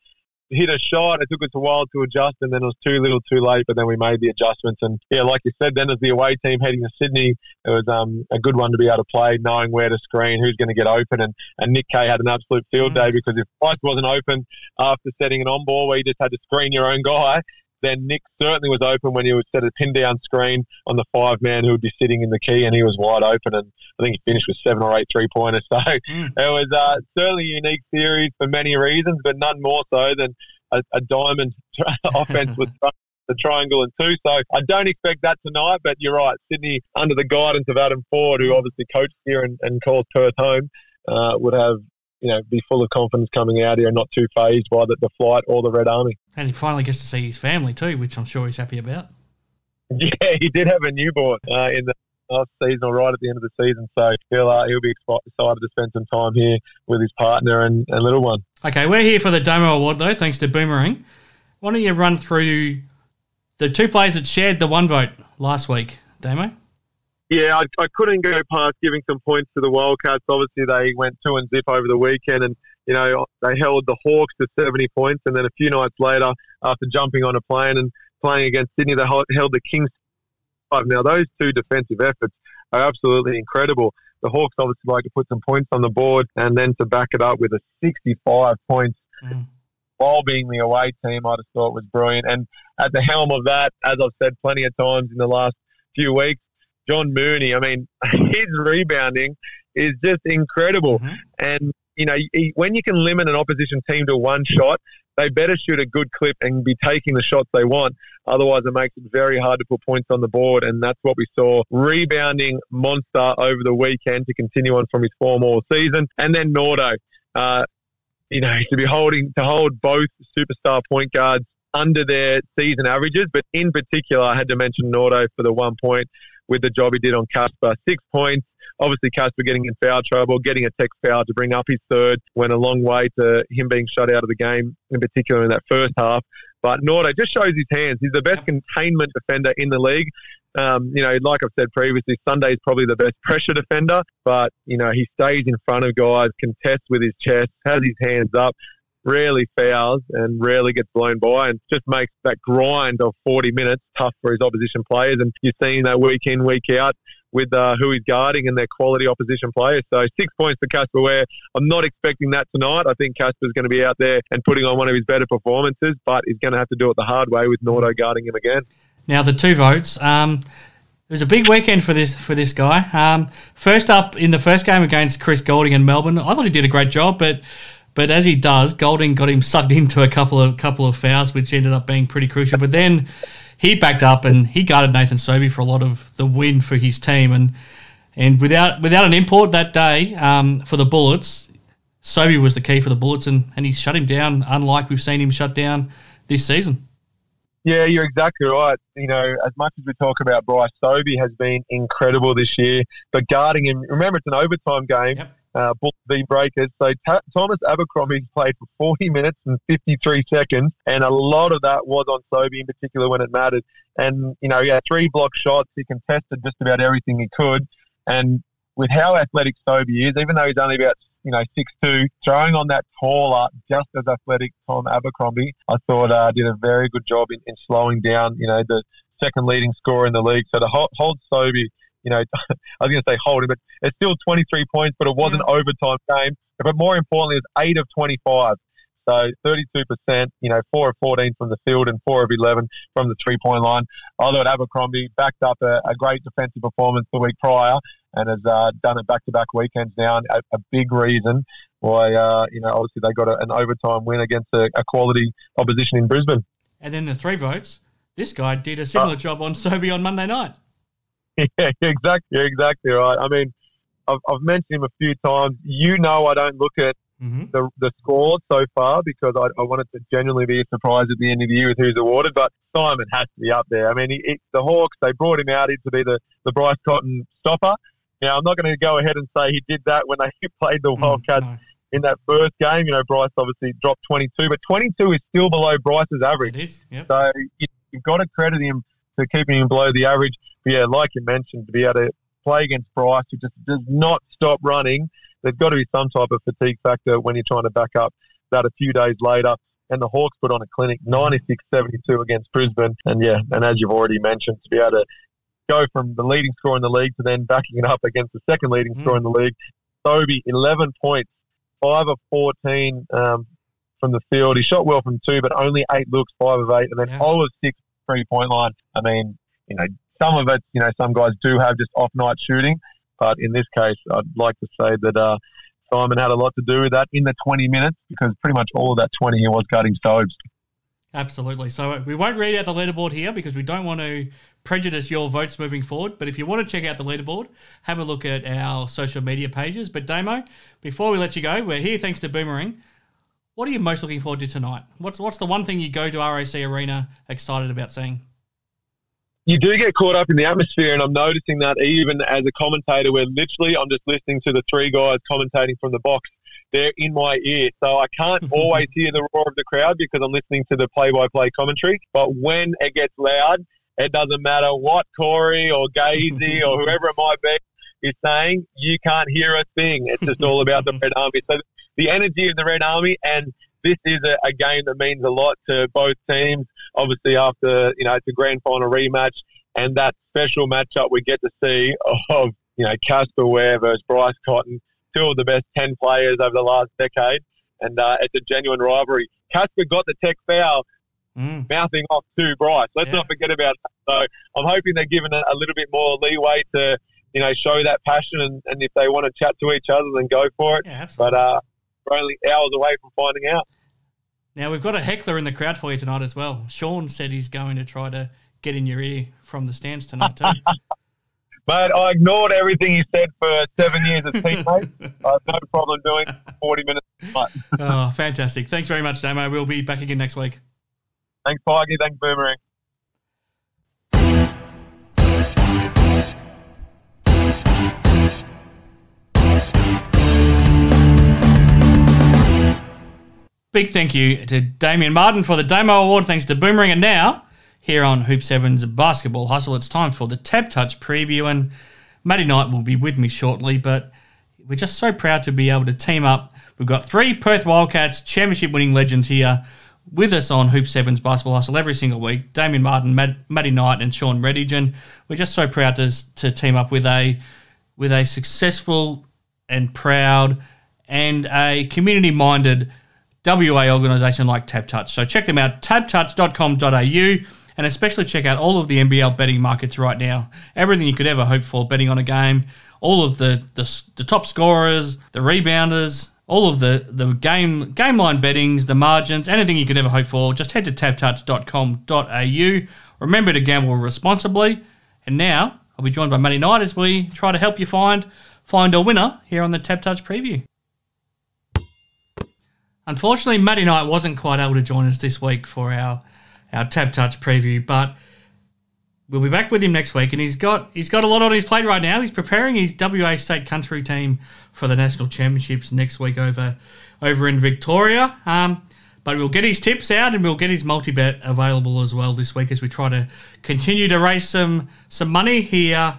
hit a shot. It took us a while to adjust, and then it was too little, too late. But then we made the adjustments, and yeah, like you said, then as the away team heading to Sydney, it was um, a good one to be able to play, knowing where to screen, who's going to get open, and, and Nick Kay had an absolute field mm. day because if Bryce wasn't open after setting an on ball where you just had to screen your own guy, then Nick certainly was open when he would set a pin down screen on the five man who would be sitting in the key, and he was wide open. And I think he finished with seven or eight three pointers. [LAUGHS] So mm. it was uh, certainly a unique series for many reasons, but none more so than a, a diamond [LAUGHS] offense with [LAUGHS] the triangle and two. So I don't expect that tonight, but you're right. Sydney, under the guidance of Adam Forde, who obviously coached here and, and calls Perth home, uh, would have you know, be full of confidence coming out here and not too phased by the, the flight or the Red Army. And he finally gets to see his family too, which I'm sure he's happy about. [LAUGHS] Yeah, he did have a newborn uh, in the last season or right at the end of the season, so he'll uh, he'll be excited to spend some time here with his partner and, and little one. Okay, we're here for the Damo Award though, thanks to Boomering. Why don't you run through the two players that shared the one vote last week, Damo? Yeah, I, I couldn't go past giving some points to the Wildcats. Obviously, they went two and zip over the weekend, and you know they held the Hawks to 70 points, and then a few nights later, after jumping on a plane and playing against Sydney, they held the Kings. Now, those two defensive efforts are absolutely incredible. The Hawks obviously like to put some points on the board and then to back it up with a 65 points mm. while being the away team, I just thought was brilliant. And at the helm of that, as I've said plenty of times in the last few weeks, John Mooney, I mean, [LAUGHS] his rebounding is just incredible. Mm-hmm. And, you know, he, when you can limit an opposition team to one shot, they better shoot a good clip and be taking the shots they want. Otherwise, it makes it very hard to put points on the board. And that's what we saw. Rebounding monster over the weekend to continue on from his form all season. And then Nardo, uh, you know, to be holding, to hold both superstar point guards under their season averages. But in particular, I had to mention Nardo for the one point with the job he did on Casper. Six points, Obviously, Casper getting in foul trouble, getting a tech foul to bring up his third went a long way to him being shut out of the game, in particular in that first half. But Nardo just shows his hands. He's the best containment defender in the league. Um, you know, like I've said previously, Sunday is probably the best [LAUGHS] pressure defender, but, you know, he stays in front of guys, contests with his chest, has his hands up, rarely fouls and rarely gets blown by and just makes that grind of 40 minutes tough for his opposition players. And you're seeing that week in, week out with uh, who he's guarding and their quality opposition players. So six points for Casper Ware. I'm not expecting that tonight. I think Casper's going to be out there and putting on one of his better performances, but he's going to have to do it the hard way with Nardo guarding him again. Now the two votes. Um, it was a big weekend for this for this guy. Um, first up in the first game against Chris Goulding in Melbourne, I thought he did a great job, but but as he does, Goulding got him sucked into a couple of couple of fouls, which ended up being pretty crucial. But then he backed up and he guarded Nathan Sobey for a lot of the win for his team. And and without without an import that day um, for the Bullets, Sobey was the key for the Bullets, and, and he shut him down, unlike we've seen him shut down this season. Yeah, you're exactly right. You know, as much as we talk about Bryce Sobey has been incredible this year, but guarding him, remember it's an overtime game. Yep uh, v Breakers. So T- Thomas Abercrombie played for 40 minutes and 53 seconds, and a lot of that was on Sobey in particular when it mattered. And, you know, he had three block shots. He contested just about everything he could. And with how athletic Sobey is, even though he's only about you know, six two, throwing on that taller, just as athletic Tom Abercrombie, I thought uh, did a very good job in, in slowing down, you know, the second leading scorer in the league. So to hold, hold Sobey you know, [LAUGHS] I was going to say holding, but it's still 23 points, but it was an overtime game. But more importantly, it's 8 of 25. So 32%, you know, 4 of 14 from the field and 4 of 11 from the three point line. I thought Abercrombie backed up a, a great defensive performance the week prior and has uh, done it back to back weekends now. A, a big reason why, uh, you know, obviously they got a, an overtime win against a, a, quality opposition in Brisbane. And then the three votes. This guy did a similar uh, job on Sobey on Monday night. [LAUGHS] Yeah, exactly, exactly right. I mean, I've, I've mentioned him a few times. You know, I don't look at mm-hmm. the the scores so far because I, I want it to genuinely be a surprise at the end of the year with who's awarded. But Simon has to be up there. I mean, he, he, the Hawks they brought him out in to be the the Bryce Cotton stopper. Now, I'm not going to go ahead and say he did that when they [LAUGHS] played the mm, Wildcats. Mm-hmm. In that first game, you know, Bryce obviously dropped 22, but 22 is still below Bryce's average. It is, yep. So you, you've got to credit him for keeping him below the average. But yeah, like you mentioned, to be able to play against Bryce, who just does not stop running, there's got to be some type of fatigue factor when you're trying to back up that a few days later. And the Hawks put on a clinic 96 72 against Brisbane. And yeah, and as you've already mentioned, to be able to go from the leading scorer in the league to then backing it up against the second leading mm. scorer in the league. Sobey, 11 points, 5 of 14 um, from the field. He shot well from two, but only eight looks, 5 of 8, and then yeah. all of 6 three point line. I mean, you know, some of it, you know, some guys do have just off night shooting, but in this case, I'd like to say that uh, Simon had a lot to do with that in the 20 minutes because pretty much all of that 20 he was guarding Stobes. Absolutely. So uh, we won't read out the leaderboard here because we don't want to prejudice your votes moving forward. But if you want to check out the leaderboard, have a look at our social media pages. But Damo, before we let you go, we're here thanks to Boomering. What are you most looking forward to tonight? What's what's the one thing you go to RAC Arena excited about seeing? You do get caught up in the atmosphere, and I'm noticing that even as a commentator, where literally I'm just listening to the three guys commentating from the box. They're in my ear, so I can't [LAUGHS] always hear the roar of the crowd because I'm listening to the play-by-play commentary. But when it gets loud, it doesn't matter what Corey or Gazy [LAUGHS] or whoever it might be is saying. You can't hear a thing. It's just all about the [LAUGHS] Red Army. So the energy of the Red Army, and this is a, a, game that means a lot to both teams. Obviously, after you know it's a grand final rematch, and that special matchup we get to see of you know Casper Ware versus Bryce Cotton, two of the best ten players over the last decade, and uh, it's a genuine rivalry. Casper got the tech foul. Mm. Mouthing off to Bryce. Let's yeah. not forget about that. So I'm hoping they're given a, a little bit more leeway to, you know, show that passion and, and if they want to chat to each other, then go for it. Yeah, but uh, we're only hours away from finding out. Now we've got a heckler in the crowd for you tonight as well. Shawn said he's going to try to get in your ear from the stands tonight too. [LAUGHS] Mate, I ignored everything he said for seven years as teammate. [LAUGHS] I have no problem doing 40 minutes. oh, fantastic. Thanks very much, Damo. We'll be back again next week. Thanks, Pikey. Thanks, Boomering. Big thank you to Damian Martin for the Damo Award. Thanks to Boomering. And now, here on Hoops Heaven's Basketball Hustle, it's time for the Tab Touch preview. And Matty Knight will be with me shortly, but we're just so proud to be able to team up. We've got three Perth Wildcats championship winning legends here with us on Hoops Heaven's Basketball Hustle every single week. Damian Martin, Matt, Matty Knight, and Shawn. And we're just so proud to, to team up with a with a successful and proud and a community minded WA organisation like TabTouch. So check them out, tabtouch.com.au, and especially check out all of the NBL betting markets right now. Everything you could ever hope for betting on a game, all of the, the, the top scorers, the rebounders, all of the, the game game line bettings, the margins, anything you could ever hope for, just head to tabtouch.com.au. Remember to gamble responsibly. And now I'll be joined by Matty Knight as we try to help you find find a winner here on the Tab Touch preview. Unfortunately, Matty Knight wasn't quite able to join us this week for our our Tab Touch preview, but we'll be back with him next week. And he's got he's got a lot on his plate right now. He's preparing his WA state country team for the national championships next week over over in Victoria. Um, but we'll get his tips out and we'll get his multi bet available as well this week as we try to continue to raise some some money here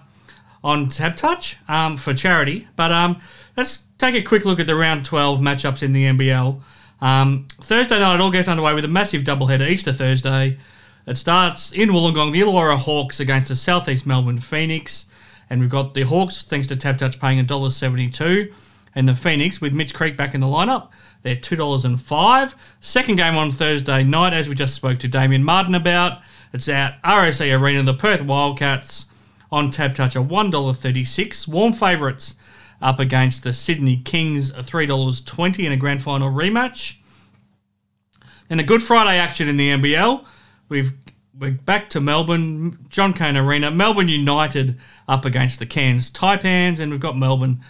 on Tab Touch um, for charity. But um, let's take a quick look at the round 12 matchups in the NBL. Um, Thursday night, it all gets underway with a massive doubleheader Easter Thursday. It starts in Wollongong, the Illawarra Hawks against the Southeast Melbourne Phoenix. And we've got the Hawks, thanks to Tab Touch, paying $1.72. And the Phoenix, with Mitch Creek back in the lineup, they're $2.05. Second game on Thursday night, as we just spoke to Damian Martin about. It's at RAC Arena, the Perth Wildcats on Tab Touch are $1.36. Warm favourites up against the Sydney Kings, $3.20 in a grand final rematch. Then the Good Friday action in the NBL. We've we're back to Melbourne, John Cain Arena. Melbourne United up against the Cairns Taipans, and we've got Melbourne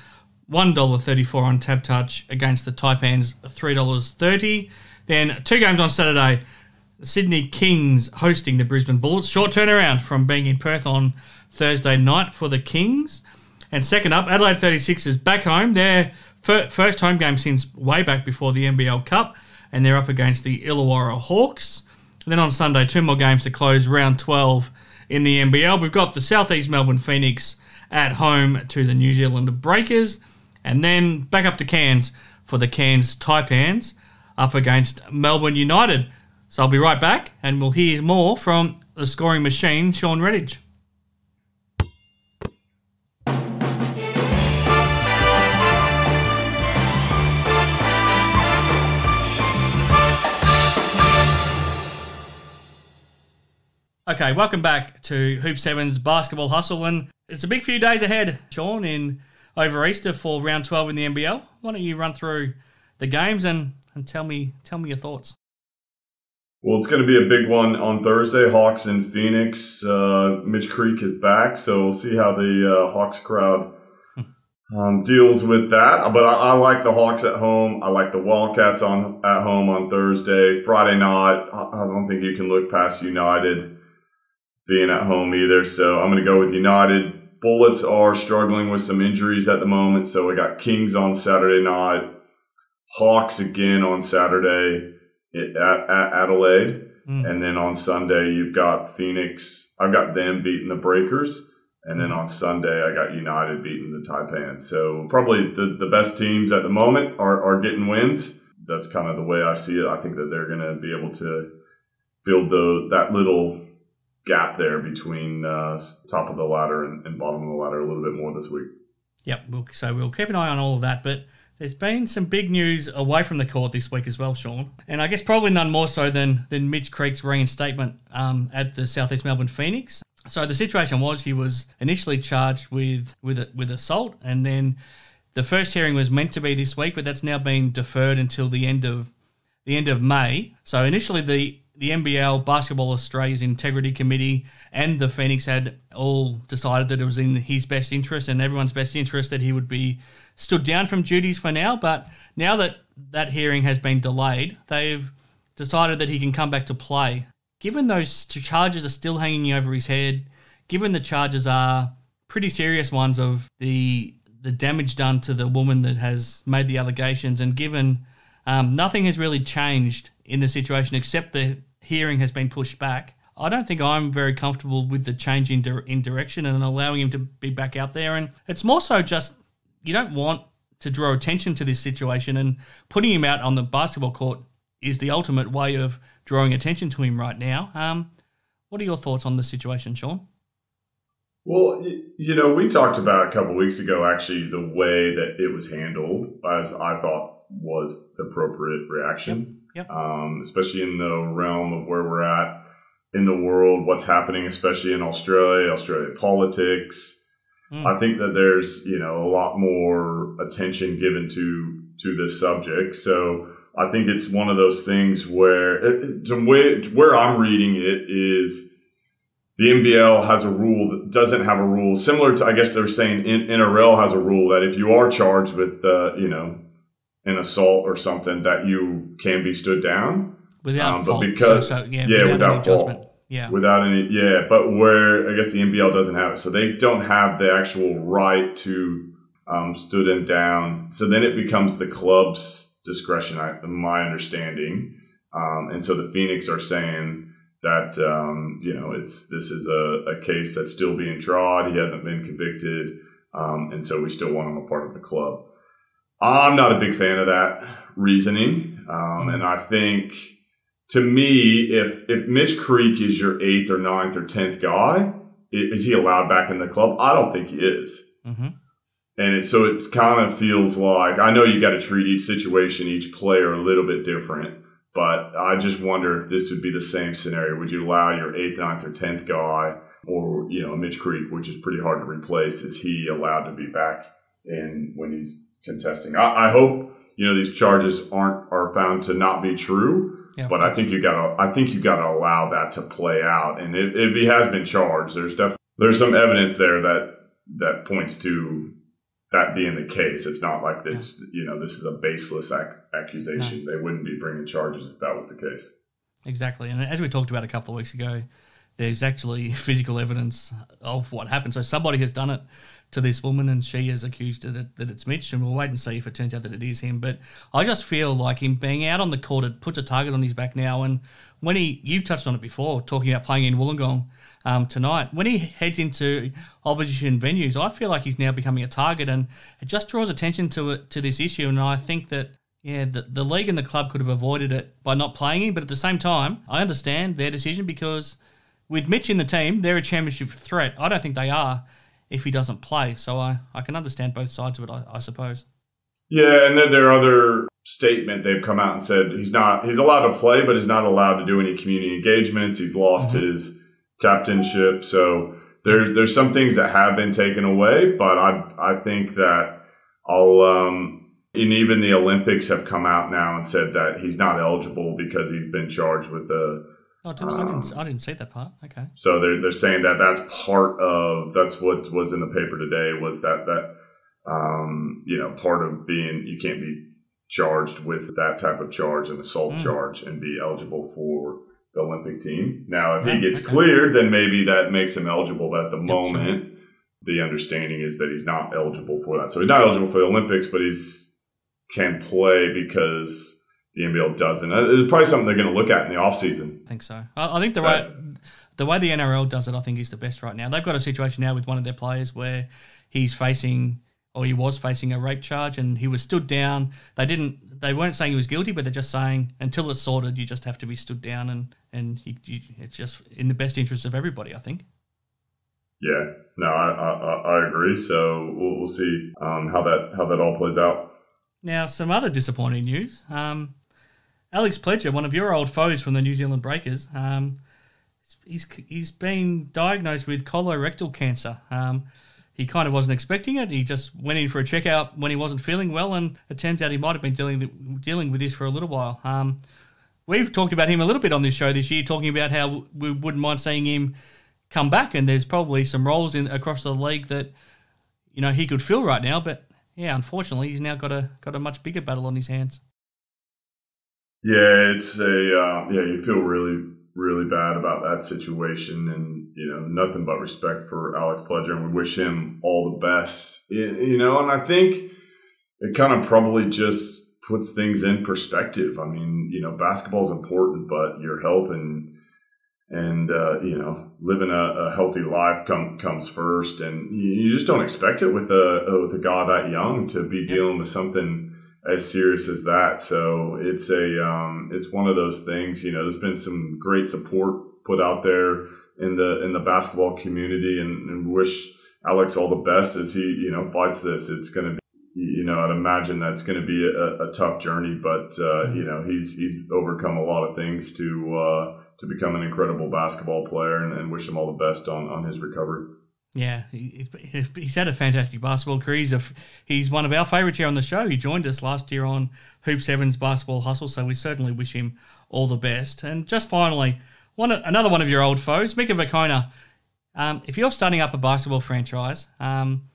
$1.34 on Tab Touch against the Taipans $3.30. Then two games on Saturday. The Sydney Kings hosting the Brisbane Bullets. Short turnaround from being in Perth on Thursday night for the Kings. And second up, Adelaide 36ers back home. Their first home game since way back before the NBL Cup, and they're up against the Illawarra Hawks. And then on Sunday, two more games to close round 12 in the NBL. We've got the Southeast Melbourne Phoenix at home to the New Zealand Breakers, and then back up to Cairns for the Cairns Taipans up against Melbourne United. So I'll be right back, and we'll hear more from the scoring machine, Shawn Redhage. Okay, welcome back to Hoops Heaven's Basketball Hustle. And it's a big few days ahead, Shawn, in over Easter for round 12 in the NBL. Why don't you run through the games and, and tell me tell me your thoughts? Well, it's going to be a big one on Thursday. Hawks in Phoenix. Uh, Mitch Creek is back, so we'll see how the uh, Hawks crowd [LAUGHS] um, deals with that. But I, I, like the Hawks at home. I like the Wildcats on at home on Thursday. Friday night, I, I don't think you can look past United being at home either. So I'm going to go with United. Bullets are struggling with some injuries at the moment. So we got Kings on Saturday night, Hawks again on Saturday at, at Adelaide. Mm. And then on Sunday, you've got Phoenix. I've got them beating the Breakers. And then on Sunday, I got United beating the Taipans. So probably the, the best teams at the moment are, are getting wins. That's kind of the way I see it. I think that they're going to be able to build the that little gap there between uh, top of the ladder and, and, bottom of the ladder a little bit more this week. Yep. So we'll keep an eye on all of that. But there's been some big news away from the court this week as well, Shawn. And I guess probably none more so than, than Mitch Creek's reinstatement um, at the Southeast Melbourne Phoenix. So the situation was he was initially charged with with with assault, and then the first hearing was meant to be this week, but that's now been deferred until the end of the end of May. So initially the the NBL Basketball Australia's Integrity Committee and the Phoenix had all decided that it was in his best interest and everyone's best interest that he would be stood down from duties for now. But now that that hearing has been delayed, they've decided that he can come back to play given those two charges are still hanging over his head, given the charges are pretty serious ones of the the damage done to the woman that has made the allegations, and given um, nothing has really changed in the situation except the hearing has been pushed back. I don't think I'm very comfortable with the change in, di- in direction and allowing him to be back out there. And it's more so just you don't want to draw attention to this situation, and putting him out on the basketball court is the ultimate way of drawing attention to him right now. Um, what are your thoughts on the situation, Shawn? Well, you know, we talked about a couple weeks ago actually the way that it was handled, as I thought was the appropriate reaction, yep. Yep. Um, especially in the realm of where we're at in the world, what's happening, especially in Australia, Australia politics. Mm. I think that there's you know a lot more attention given to to this subject. So I think it's one of those things where it, way, where I'm reading it is the NBL has a rule that doesn't have a rule similar to I guess they're saying in NRL has a rule that if you are charged with uh, you know an assault or something that you can be stood down without um, but fault. because so, so, yeah, yeah, without, without fault. Yeah. Without any, yeah, but where I guess the NBL doesn't have it. So they don't have the actual right to um, stood him down. So then it becomes the club's discretion, I, my understanding. Um, and so the Phoenix are saying that um, you know it's this is a, a, case that's still being tried. He hasn't been convicted, um, and so we still want him a part of the club. I'm not a big fan of that reasoning, um, and I think to me, if if Mitch Creek is your eighth or ninth or tenth guy, is he allowed back in the club? I don't think he is. Mm-hmm. And it, so it kind of feels like I know you got to treat each situation, each player a little bit different, but I just wonder if this would be the same scenario. Would you allow your eighth, ninth, or tenth guy, or you know, Mitch Creek, which is pretty hard to replace? Is he allowed to be back in when he's contesting? I, I hope you know these charges aren't are found to not be true. Yeah, but I think you gotta I think you gotta allow that to play out. And if, if he has been charged, there's definitely there's some evidence there that that points to that being the case, it's not like this, yeah. you know, this is a baseless ac- accusation. No. They wouldn't be bringing charges if that was the case. Exactly. And as we talked about a couple of weeks ago, there's actually [LAUGHS] physical evidence of what happened. So somebody has done it to this woman and she has accused it that it's Mitch and we'll wait and see if it turns out that it is him. But I just feel like him being out on the court, it puts a target on his back now. And when he, you touched on it before, talking about playing in Wollongong, um, tonight. When he heads into opposition venues, I feel like he's now becoming a target, and it just draws attention to it to this issue. And I think that yeah, the, the league and the club could have avoided it by not playing him, but at the same time, I understand their decision because with Mitch in the team, they're a championship threat. I don't think they are if he doesn't play. So I, I can understand both sides of it, I, I suppose. Yeah, and then their other statement, they've come out and said he's not he's allowed to play, but he's not allowed to do any community engagements. He's lost mm-hmm. his captainship. So there's there's some things that have been taken away, but I I think that I'll um And even the Olympics have come out now and said that he's not eligible because he's been charged with a. Oh, didn't, um, I didn't. I didn't see that part. Okay. So they're they're saying that that's part of that's what was in the paper today was that that um, you know part of being you can't be charged with that type of charge, an assault mm. charge, and be eligible for the Olympic team. Now, if yeah, he gets okay. cleared, then maybe that makes him eligible. But at the yep, moment, sure. the understanding is that he's not eligible for that. So he's not eligible for the Olympics, but he's can play because the NBL doesn't. Uh, it's probably something they're going to look at in the offseason. I think so. I, think the right, the way the NRL does it, I think is the best right now. They've got a situation now with one of their players where he's facing or he was facing a rape charge and he was stood down. They didn't they weren't saying he was guilty, but they're just saying until it's sorted, you just have to be stood down and and you, you, it's just in the best interest of everybody, I think. Yeah, no, I I, I agree. So we'll, we'll see um, how that how that all plays out. Now, some other disappointing news. Um, Alex Pledger, one of your old foes from the New Zealand Breakers, um, he's he's been diagnosed with colorectal cancer. Um, he kind of wasn't expecting it. He just went in for a checkout when he wasn't feeling well, and it turns out he might have been dealing dealing with this for a little while. Um, we've talked about him a little bit on this show this year, talking about how we wouldn't mind seeing him come back, and there's probably some roles in across the league that you know he could fill right now. But yeah, unfortunately, he's now got a got a much bigger battle on his hands. Yeah, it's a uh, yeah. You feel really really bad about that situation, and you know nothing but respect for Alex Pledger, and we wish him all the best. You know, and I think it kind of probably just puts things in perspective. I mean, you know, basketball is important, but your health and and uh, you know, living a, a, healthy life come, comes first, and you, you just don't expect it with a with a guy that young to be dealing with something as serious as that. So it's a um, it's one of those things. You know, there's been some great support put out there in the in the basketball community, and, and wish Alex all the best as he you know fights this. It's going to be you know I'd imagine that's going to be a, a, tough journey, but uh, you know he's he's overcome a lot of things to uh, to become an incredible basketball player, and, and wish him all the best on on his recovery. Yeah, he's, he's had a fantastic basketball career. He's, a, he's one of our favourites here on the show. He joined us last year on Hoops Heaven's Basketball Hustle, so we certainly wish him all the best. And just finally, one another one of your old foes, Mika Vukona. Um, if you're starting up a basketball franchise, um,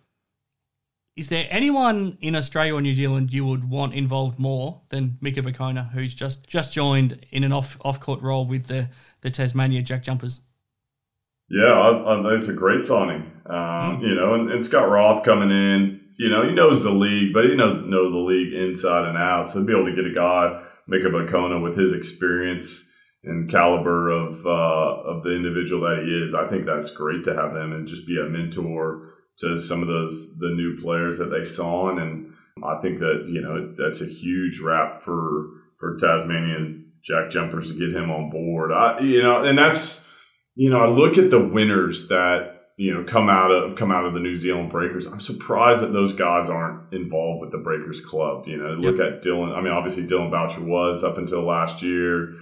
is there anyone in Australia or New Zealand you would want involved more than Mika Vukona, who's just, just joined in an off off court role with the, the Tasmania Jack Jumpers? Yeah, I, I, it's a great signing. Um, mm. You know, and, and, Scott Roth coming in, you know, he knows the league, but he knows know the league inside and out. So to be able to get a guy, Mika Vukona, with his experience and caliber of uh, of the individual that he is, I think that's great to have them and just be a mentor to some of those the new players that they saw. And I think that you know that's a huge wrap for for Tasmanian Jack Jumpers to get him on board. I, you know, and that's you know, I look at the winners that you know come out of come out of the New Zealand Breakers. I'm surprised that those guys aren't involved with the Breakers Club. You know, look yep. at Dillon. I mean, obviously Dillon Boucher was up until last year.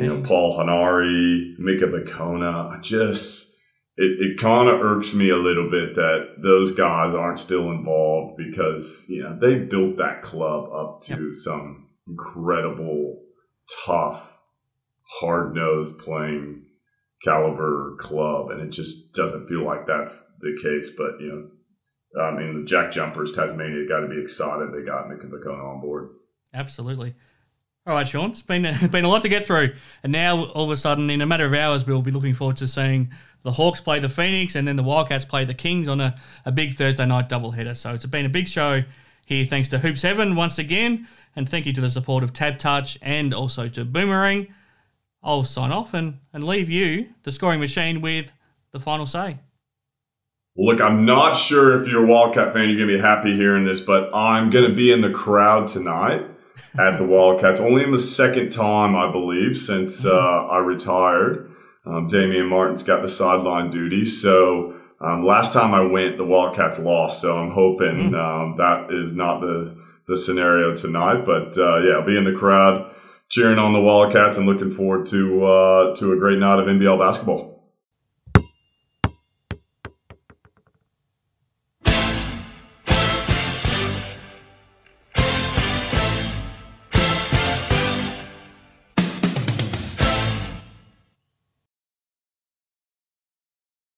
you know, Paul Henare, Mika Vukona. I just it, it kind of irks me a little bit that those guys aren't still involved because you know they built that club up to yep. some incredible, tough, hard nosed playing caliber club, and it just doesn't feel like that's the case. But you know, I mean, the Jack Jumpers, Tasmania, got to be excited they got Mika Vukona on board. Absolutely. All right, Shawn, it's been [LAUGHS] been a lot to get through, and now all of a sudden, in a matter of hours, we'll be looking forward to seeing the Hawks play the Phoenix, and then the Wildcats play the Kings on a, a big Thursday night doubleheader. So it's been a big show here. Thanks to Hoops Heaven once again, and thank you to the support of Tab Touch and also to Boomering. I'll sign off and, and leave you, the scoring machine, with the final say. Look, I'm not sure if you're a Wildcat fan, you're going to be happy hearing this, but I'm going to be in the crowd tonight [LAUGHS] at the Wildcats. Only in the second time, I believe, since uh, I retired. Um, Damian Martin's got the sideline duty. So um, last time I went, the Wildcats lost. So I'm hoping mm. um, that is not the, the scenario tonight. But uh, yeah, I'll be in the crowd cheering on the Wildcats and looking forward to uh, to a great night of NBL basketball.